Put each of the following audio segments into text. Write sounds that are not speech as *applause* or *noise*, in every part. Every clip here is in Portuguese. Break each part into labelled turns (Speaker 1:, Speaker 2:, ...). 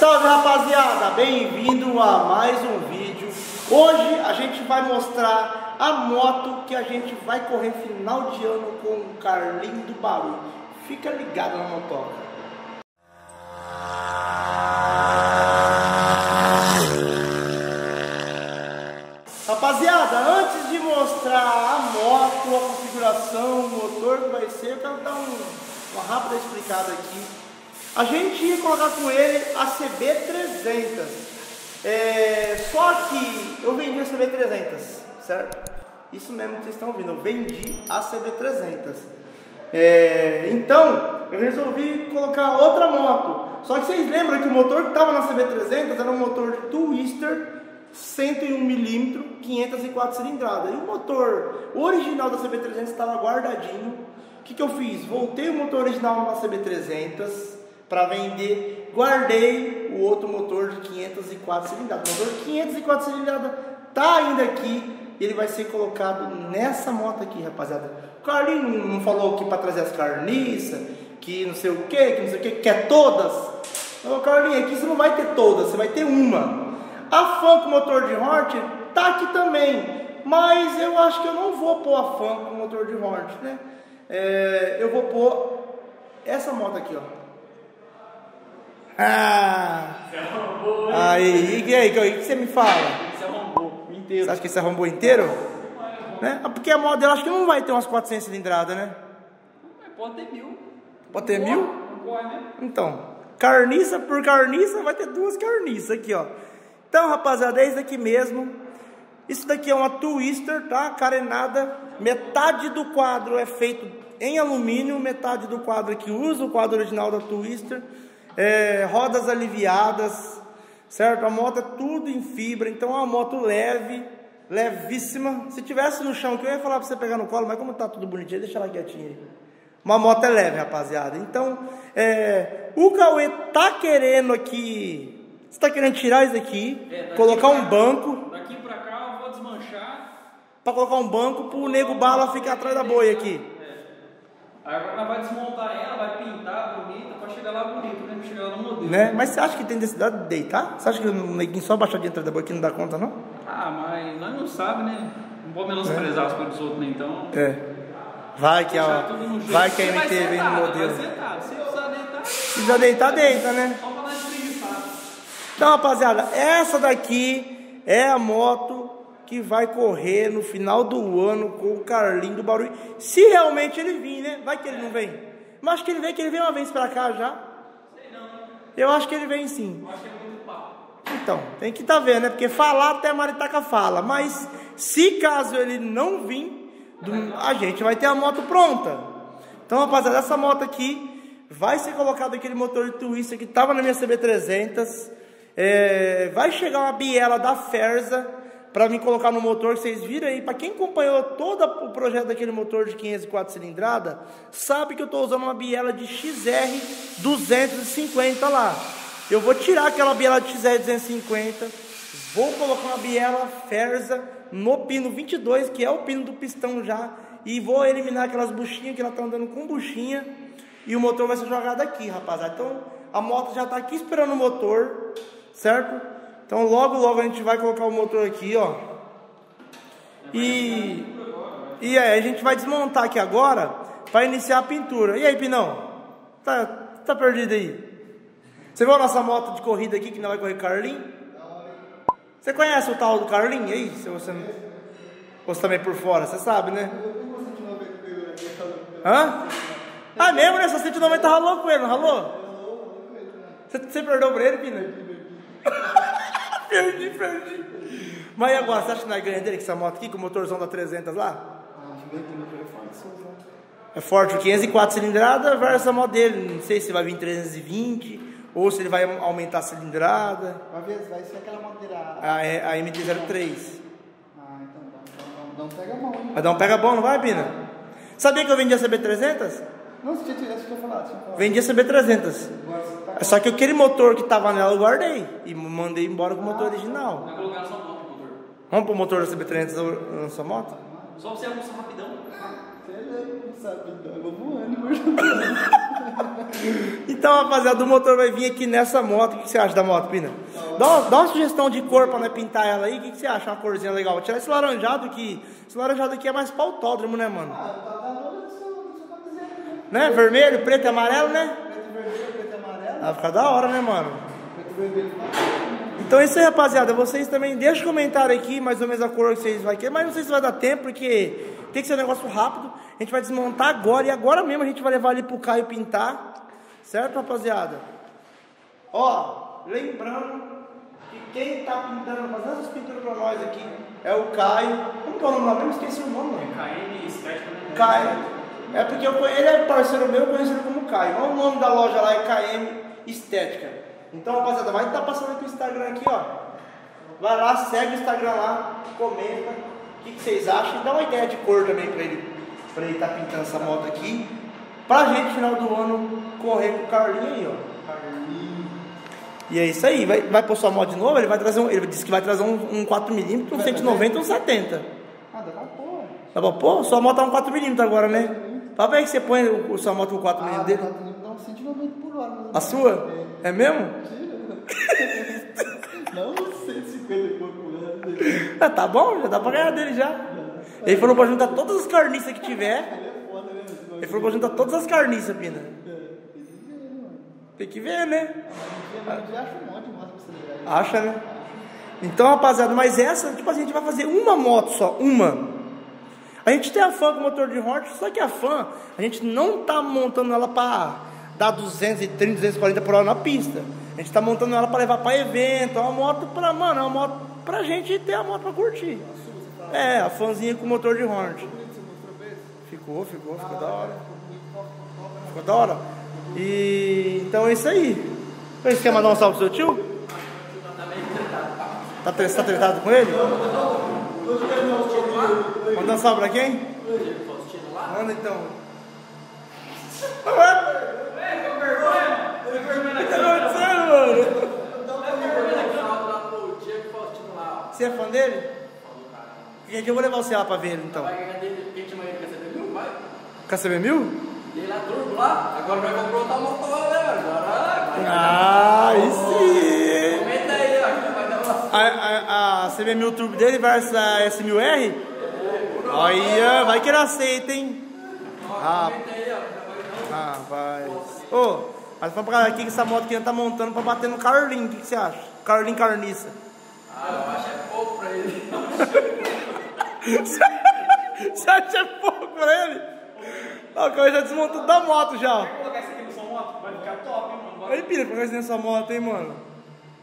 Speaker 1: Salve rapaziada, bem-vindo a mais um vídeo. Hoje a gente vai mostrar a moto que a gente vai correr final de ano com o Carlinho do Barulho. Fica ligado na motoca. Rapaziada, antes de mostrar a moto, a configuração, o motor que vai ser, eu quero dar um, uma rápida explicada aqui a gente ia colocar com ele a CB300. É, só que eu vendi a CB300, certo? Isso mesmo que vocês estão ouvindo, eu vendi a CB300. É, então, eu resolvi colocar outra moto. Só que vocês lembram que o motor que estava na CB300 era um motor Twister 101mm, 504 cilindradas. E o motor original da CB300 estava guardadinho. O que, que eu fiz? Voltei o motor original na CB300 para vender. Guardei o outro motor de 504 cilindradas. O motor de 504 cilindradas tá ainda aqui. Ele vai ser colocado nessa moto aqui, rapaziada. O Carlinho não falou que para trazer as carniças, que não sei o que, que não sei o que, que é todas. Ô Carlinho, aqui você não vai ter todas, você vai ter uma. A Funk motor de Hort tá aqui também. Mas eu acho que eu não vou pôr a Funk com motor de Hort, né? É, eu vou pôr essa moto aqui, ó. Ah! Aí, e aí, o que você me fala?
Speaker 2: Você arrombou inteiro.
Speaker 1: Você acha que você arrombou inteiro? Né? Porque a moda dela acho que não vai ter umas 400 cilindradas, né?
Speaker 2: Pode ter mil.
Speaker 1: Pode ter mil?
Speaker 2: Pode mesmo.
Speaker 1: Então, carniça por carniça vai ter duas carniças aqui, ó. Então, rapaziada, é isso aqui mesmo. Isso daqui é uma twister, tá? Carenada. Metade do quadro é feito em alumínio, metade do quadro aqui usa o quadro original da twister é, rodas aliviadas, certo? A moto é tudo em fibra, então é uma moto leve, levíssima. Se tivesse no chão, que eu ia falar para você pegar no colo, mas como tá tudo bonitinho, deixa ela quietinha aí. Uma moto é leve, rapaziada. Então, é, o Cauê tá querendo aqui. Você tá querendo tirar isso aqui, é, colocar um banco.
Speaker 2: Daqui pra cá eu vou desmanchar.
Speaker 1: Pra colocar um banco pro nego bala ficar atrás da boia aqui.
Speaker 2: Aí agora vai desmontar ela, vai pintar bonita, pra chegar lá bonito, né? Chegar lá no modelo.
Speaker 1: Né? Mas você acha que tem necessidade de deitar? Você acha que o neguinho só baixar de entrada da aqui não dá conta, não?
Speaker 2: Ah, mas nós não sabe, né? Não vou menosprezar é. as coisas dos outros, nem então.
Speaker 1: É. Vai que a, vai que a MT vem no modelo.
Speaker 2: Se precisar deitar. Se
Speaker 1: precisar deitar, deita, né? Então, rapaziada, essa daqui é a moto que vai correr no final do ano com o Carlinho do Barulho. Se realmente ele vir, né? Vai que ele não vem. Mas acho que ele vem, que ele vem uma vez pra cá já.
Speaker 2: Sei não.
Speaker 1: Eu acho que ele vem sim.
Speaker 2: Eu acho que é muito papo.
Speaker 1: Então, tem que estar tá vendo, né? Porque falar até Maritaca fala. Mas se caso ele não vir, a gente vai ter a moto pronta. Então, rapaziada, essa moto aqui vai ser colocado aquele motor de twister que estava na minha CB300. É, vai chegar uma biela da Ferza para me colocar no motor, vocês viram aí, para quem acompanhou todo o projeto daquele motor de 504 cilindrada, sabe que eu estou usando uma biela de XR 250 lá. Eu vou tirar aquela biela de XR 250, vou colocar uma biela Ferza no pino 22, que é o pino do pistão já, e vou eliminar aquelas buchinhas que ela está andando com buchinha, e o motor vai ser jogado aqui, rapaziada. Então a moto já está aqui esperando o motor, certo? Então logo logo a gente vai colocar o motor aqui, ó. E e aí a gente vai desmontar aqui agora para iniciar a pintura. E aí, Pinão? Tá tá perdido aí? Você viu a nossa moto de corrida aqui que não vai correr Carlin? Você conhece o tal do Carlin aí? Se você não... Você também por fora, você sabe, né? Hã? Ah, mesmo, né? Seu 190 ralou com ele, não ralou? Você, você perdeu pra ele, Pina? Perdi, perdi. Mas e agora, você acha que não é ganha dele com essa moto aqui, com o motorzão da 300 lá? É forte, 504 cilindrada versus a moto dele. Não sei se vai vir 320 ou se ele vai aumentar a cilindrada.
Speaker 3: Vai ver, vai ser aquela moto dele.
Speaker 1: A, a,
Speaker 3: MT-03. Ah, então dá, dá um pega bom. Hein?
Speaker 1: Vai dar um pega bom, não vai, Pina? Sabia que eu vendi a CB300?
Speaker 3: Não, você tinha, tinha falado.
Speaker 1: Vendi a CB300. É só que aquele motor que tava nela eu guardei e mandei embora com o motor original.
Speaker 2: Vai colocar na sua moto o motor.
Speaker 1: Vamos pro motor da CB300 na sua moto?
Speaker 2: Só você almoçar rapidão.
Speaker 3: Você é louco, sabe? Eu vou voando,
Speaker 1: Então, rapaziada, o motor vai vir aqui nessa moto. O que você acha da moto, Pina? Dá uma, dá uma sugestão de cor pra nós pintar ela aí. O que você acha? Uma corzinha legal. Vou tirar esse laranjado que. Esse laranjado aqui é mais pra autódromo, né, mano?
Speaker 3: Ah, tá tá né?
Speaker 1: Né? Vermelho, preto e amarelo, né?
Speaker 3: Preto e vermelho, e.
Speaker 1: Vai ficar da hora, né, mano? Então é isso aí, rapaziada. Vocês também deixem comentário aqui, mais ou menos a cor que vocês vão querer, mas não sei se vai dar tempo, porque tem que ser um negócio rápido. A gente vai desmontar agora e agora mesmo a gente vai levar ali pro Caio pintar. Certo, rapaziada? Ó, lembrando que quem tá pintando, fazendo essas pinturas pra nós aqui é o Caio. Como que é o nome lá mesmo? Esqueci o nome, mano.
Speaker 2: KM Estética, né?
Speaker 1: Caio. É porque eu ele é parceiro meu, eu ele como Caio. Mas o nome da loja lá é KM Estética. Então, rapaziada, vai estar passando aqui o Instagram aqui, ó. Vai lá, segue o Instagram lá, comenta o que, que vocês acham e dá uma ideia de cor também pra ele, pra ele estar pintando essa moto aqui. Pra gente, final do ano, correr com o Carlinho aí, ó. E é isso aí, vai, vai pôr sua moto de novo, ele vai trazer um. Ele disse que vai trazer um, um 4mm, um 190 um 70.
Speaker 3: Ah, dá pra pôr.
Speaker 1: Tá bom? Pô, sua moto tá um 4mm agora, né? Fala aí que você põe o, sua moto com 4mm
Speaker 3: Ah,
Speaker 1: dele.
Speaker 3: Dá dá uns 190 por hora.
Speaker 1: A sua? É mesmo? *laughs*
Speaker 3: Não, 150 e pouco.
Speaker 1: Ah, tá bom, já dá pra ganhar dele já. Ele falou pra juntar todas as carniças que tiver.
Speaker 3: É né?
Speaker 1: Ele falou pra juntar todas as carniças, Pina. Tem que ver, né?
Speaker 3: Gente acha
Speaker 1: né? Então, rapaziada, mas essa, tipo assim, a gente vai fazer uma moto só, uma. A gente tem a fan com motor de Hornet, só que a fan, a gente não tá montando ela pra dar 230, 240 por hora na pista. A gente tá montando ela pra levar pra evento, é uma moto pra, mano, é uma moto pra gente ter a moto pra curtir. É, a fanzinha com motor de Hornet. Ficou, ficou, ficou da hora. Ficou da hora. E então é isso aí. Você quer mandar um salve pro seu tio? Tá, tre- tá tretado com ele? Manda um salve pra quem? Manda então. *laughs* Que? Você é fã dele? Que dia eu vou levar você lá pra ver ele então? KCB mil?
Speaker 4: Agora vai comprar outra moto lá, né? Agora vai.
Speaker 1: Ah, aí sim!
Speaker 4: Comenta aí, ó. Vai.
Speaker 1: A, a, a CB1000 Turbo dele versus a S1000R? Olha, vai que ele aceita, hein? Ah, rapaz. Ô, mas vamos pra aqui que essa moto que ele tá montando pra bater no Carlinho. O que, que você acha? Carlinho Carniça.
Speaker 4: Ah, eu acho é pouco pra ele. *laughs*
Speaker 1: Você acha pouco pra ele? Ó, o cara já desmontou da moto já.
Speaker 2: Vou colocar isso aqui no sua moto, vai ficar top, hein, mano.
Speaker 1: Aí, Pira, colocar isso nessa moto, hein, mano?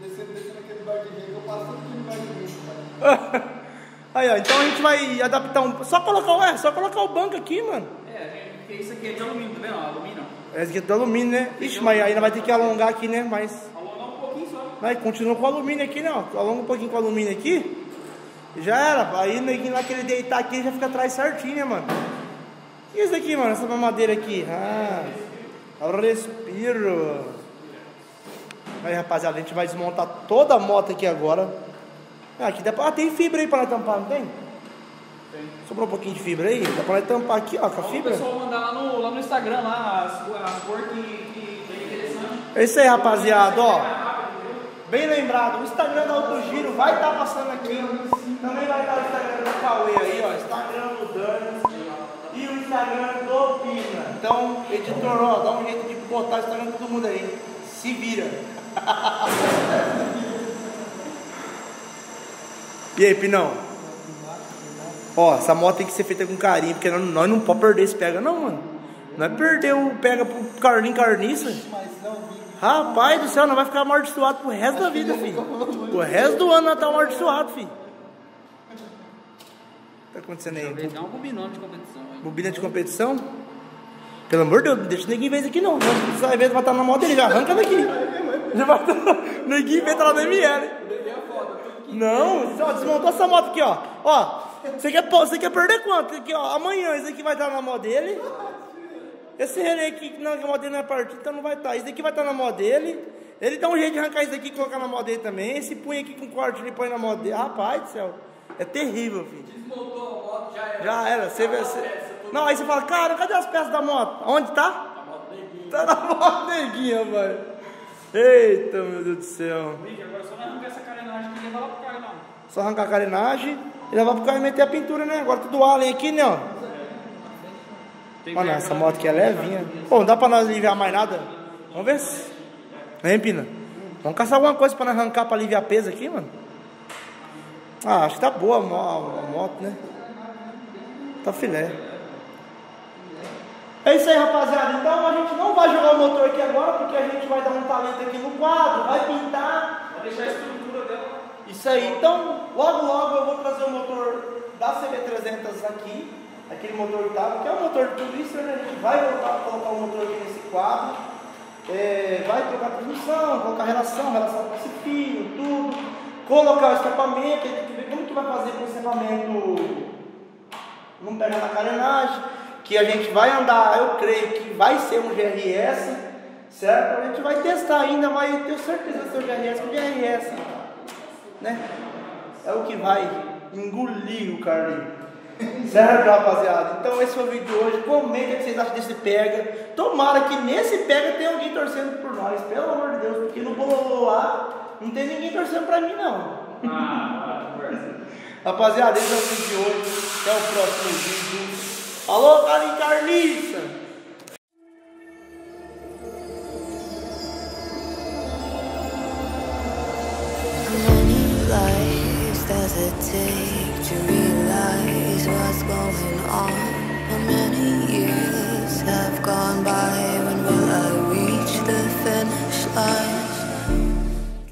Speaker 3: Descendo, descendo aquele bar de jeito, eu passo bar de jeito,
Speaker 1: Aí, ó, então a gente vai adaptar um. Só colocar, o- é, só colocar o banco aqui, mano.
Speaker 2: É, porque isso aqui é de alumínio, tá vendo? Alumínio.
Speaker 1: Esse aqui é do alumínio, né? Ixi, mas ainda vai ter que alongar aqui, né? Mas.
Speaker 2: Alongar um pouquinho só.
Speaker 1: Mas continua com o alumínio aqui, né? Alonga um pouquinho com o alumínio aqui. Já era. Aí neguinho lá que ele deitar aqui já fica atrás certinho, né, mano? O que é isso aqui, mano? Essa mamadeira aqui. Ah, respiro. Aí, rapaziada, a gente vai desmontar toda a moto aqui agora. Ah, aqui dá pra... ah, tem fibra aí pra tampar, não tem? Sobrou um pouquinho de fibra aí? Dá pra tampar aqui, ó, com a
Speaker 2: O
Speaker 1: fibra?
Speaker 2: pessoal mandar lá no, lá no Instagram, lá, as, as cores que, que tem interessante.
Speaker 1: É isso aí, rapaziada, ó. Bem lembrado, o Instagram da Autogiro vai estar passando aqui. Também vai estar o Instagram do Cauê aí, ó. Instagram do Dani e o Instagram do Pina. Então, editor, ó, dá um jeito de botar o Instagram de todo mundo aí. Se vira. *laughs* e aí, Pinão? Ó, essa moto tem que ser feita com carinho, porque nós, nós não podemos perder esse pega, não, mano. Nós perdeu o pega pro Carlinho Carniça.
Speaker 3: Não.
Speaker 1: Rapaz do céu, não vai ficar amaldiçoado pro resto da vida, filho. O resto do ano nós tá amaldiçoado, filho. O que tá acontecendo aí?
Speaker 2: Dá um bobinão de competição.
Speaker 1: Bobina de competição? Pelo amor de Deus, não deixa ninguém ver isso aqui não. Essa vez vai estar na moto dele, já arranca daqui. Já vai estar. *laughs* Ninguém vê tá lá no ML. Não, ó, desmontou essa moto aqui, ó. Ó, você quer, você quer perder quanto? Aqui, ó, amanhã esse aqui vai estar na moto dele. Esse relé aqui, que não, que a moto dele não é partida, então não vai estar. Esse daqui vai estar na moto dele. Ele dá um jeito de arrancar isso daqui e colocar na moto dele também. Esse punho aqui com corte ele põe na moto dele. Rapaz do céu, é terrível, filho.
Speaker 4: Desmontou a moto, já era.
Speaker 1: Já era, você. Você... Não, aí você fala, cara, cadê as peças da moto? Onde tá? Tá na mão neguinha, pai. Eita, meu Deus do céu.
Speaker 2: Agora só não arranca essa carenagem aqui e levar lá pro cara, não.
Speaker 1: Só arrancar a carenagem e levar pro carro meter a pintura, né? Agora tudo além aqui, né? Ó.
Speaker 2: Tem
Speaker 1: Mano, essa moto aqui é levinha. Pô, não dá pra nós aliviar mais nada? Vamos ver se. Vem, Pina. Vamos caçar alguma coisa pra nós arrancar pra aliviar peso aqui, mano. Ah, acho que tá boa a moto, né? Tá filé. É isso aí, rapaziada. Então a gente não vai jogar o motor aqui agora, porque a gente vai dar um talento aqui no quadro, vai pintar.
Speaker 2: Vai deixar a estrutura dela.
Speaker 1: Isso aí, então logo logo eu vou trazer o motor da CB300 aqui, aquele motor que que é o motor de turista, né? A gente vai voltar a colocar o motor aqui nesse quadro, é, vai trocar transmissão, colocar relação, relação com esse fio, tudo, colocar o escapamento, tem que ver como que vai fazer com o escapamento não pegar na carenagem, que a gente vai andar, eu creio que vai ser um GRS, certo? A gente vai testar ainda, mas eu tenho certeza que vai ser o GRS, o GRS, né? É o que vai engolir o Carlinhos. Certo, rapaziada? Então esse foi o vídeo de hoje. Comenta o que vocês acham desse pega. Tomara que nesse pega tenha alguém torcendo por nós, pelo amor de Deus, porque no bololô lá não tem ninguém torcendo pra mim, não.
Speaker 2: Ah.
Speaker 1: Rapaziada, esse é o vídeo de hoje. Até o próximo vídeo. Falou, Carlinhos